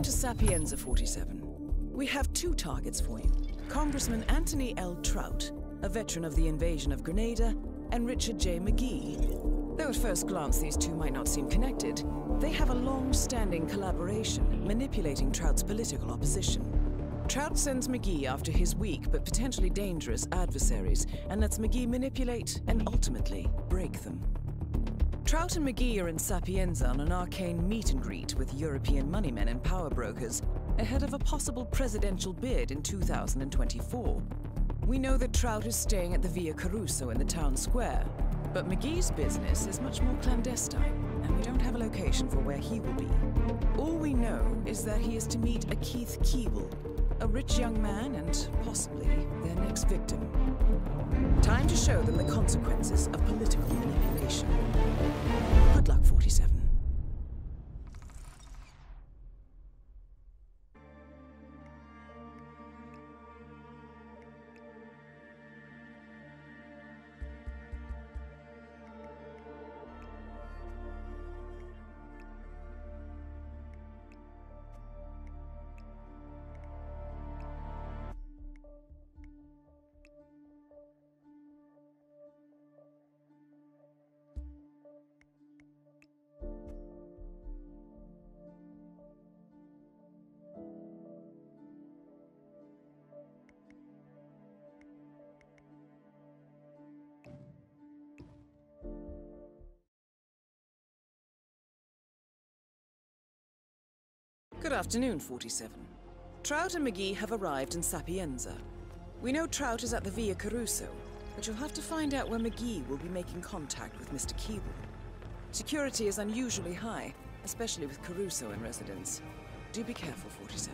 Welcome to Sapienza 47. We have two targets for you. Congressman Anthony L. Troutt, a veteran of the invasion of Grenada, and Richard J. Magee. Though at first glance these two might not seem connected, they have a long-standing collaboration manipulating Troutt's political opposition. Troutt sends Magee after his weak but potentially dangerous adversaries and lets Magee manipulate and ultimately break them. Troutt and Magee are in Sapienza on an arcane meet and greet with European moneymen and power brokers ahead of a possible presidential bid in 2024. We know that Troutt is staying at the Via Caruso in the town square, but Magee's business is much more clandestine, and we don't have a location for where he will be. All we know is that he is to meet a Keith Keeble, a rich young man and possibly their next victim. Time to show them the consequences of political manipulation. Good luck, 47. Good afternoon, 47. Troutt and Magee have arrived in Sapienza. We know Troutt is at the Via Caruso, but you'll have to find out where Magee will be making contact with Mr. Keeble. Security is unusually high, especially with Caruso in residence. Do be careful, 47.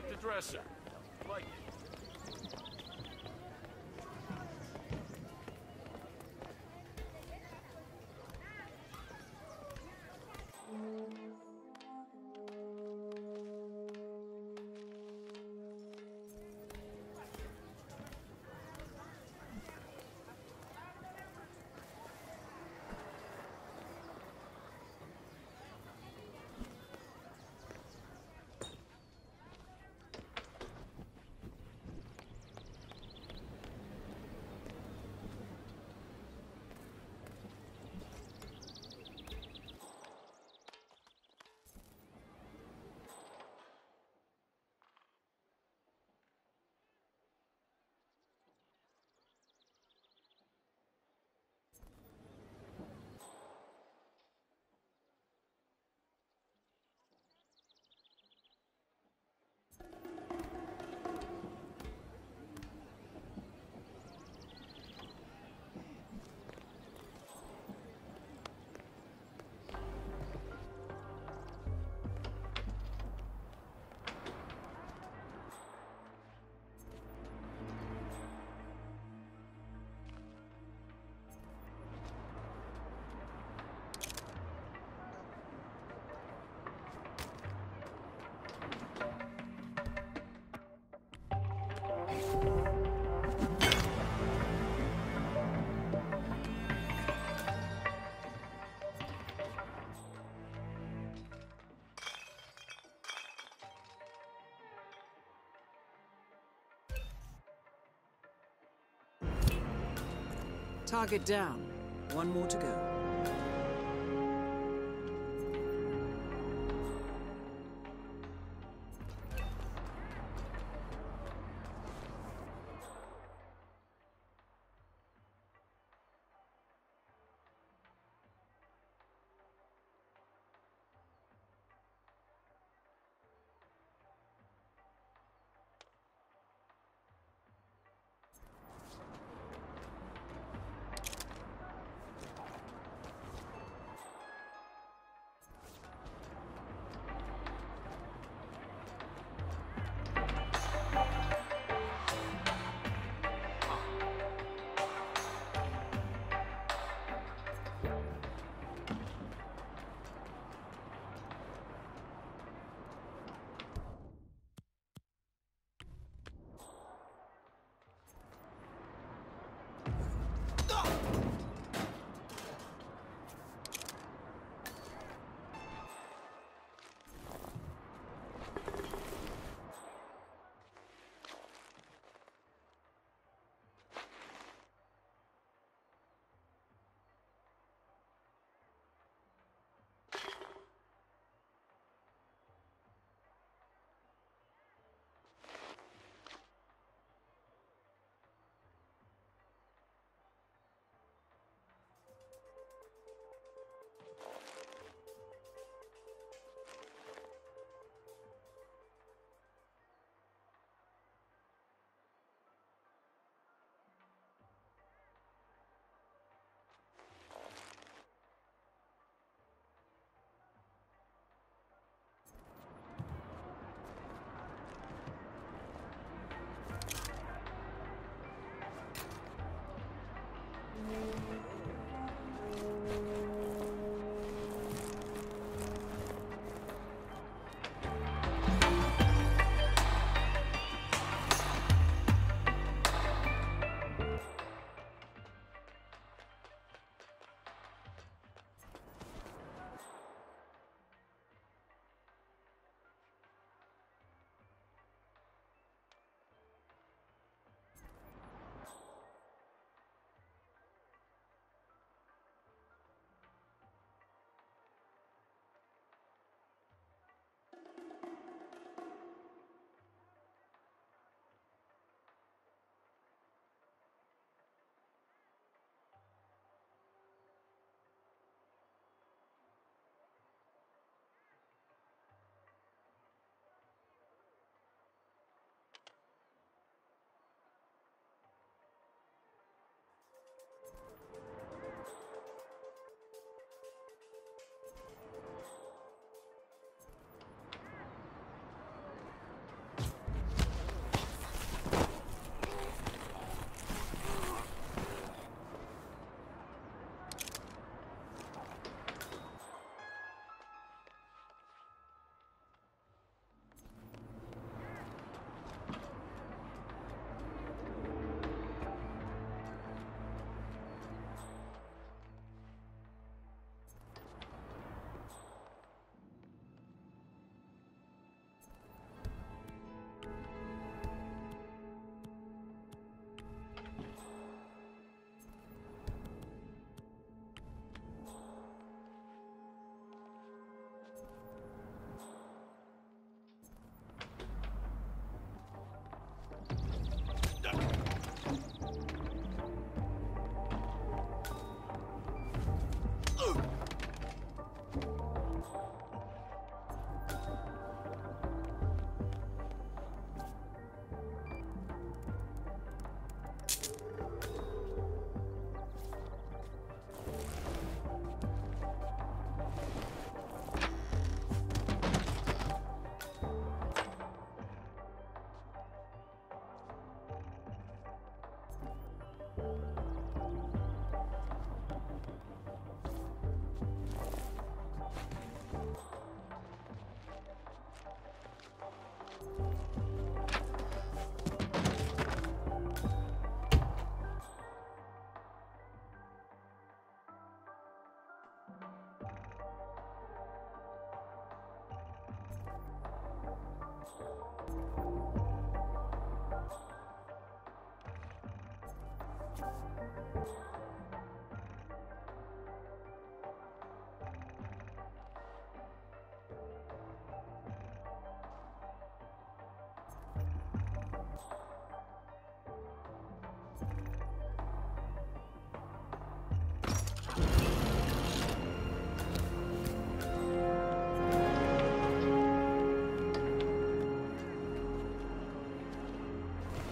Quite the dresser. Like Target down. One more to go.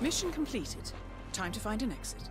Mission completed. Time to find an exit.